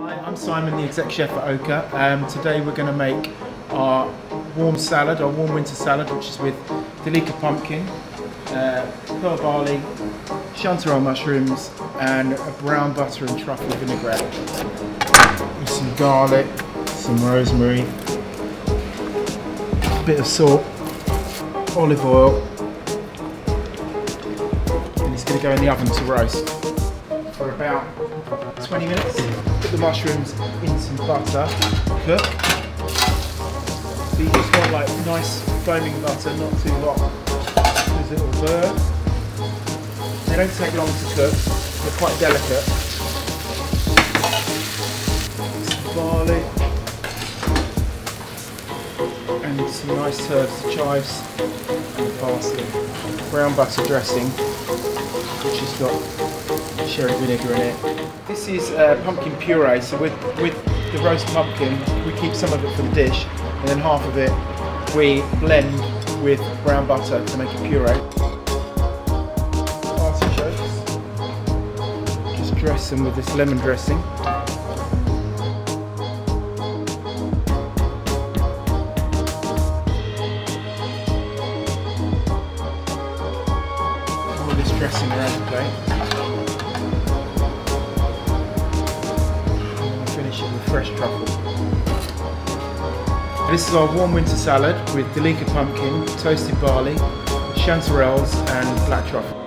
Hi, I'm Simon, the exec chef at Ochre. Um, today we're going to make our warm salad, our warm winter salad, which is with Delica pumpkin, uh, pearl barley, chanterelle mushrooms, and a brown butter and truffle vinaigrette. With some garlic, some rosemary, a bit of salt, olive oil, and it's going to go in the oven to roast for about 20 minutes. Put the mushrooms in some butter, cook. So you just want like nice foaming butter, not too hot, because it will burn. They don't take long to cook, they're quite delicate. Some barley. And some nice herbs, chives and parsley. Brown butter dressing, which has got sherry vinegar in it. This is uh, pumpkin puree, so with, with the roast pumpkin, we keep some of it for the dish, and then half of it we blend with brown butter to make a puree. Artichokes, just dress them with this lemon dressing. All this dressing around the plate. Fresh truffle. This is our warm winter salad with Delica pumpkin, toasted barley, chanterelles and black truffle.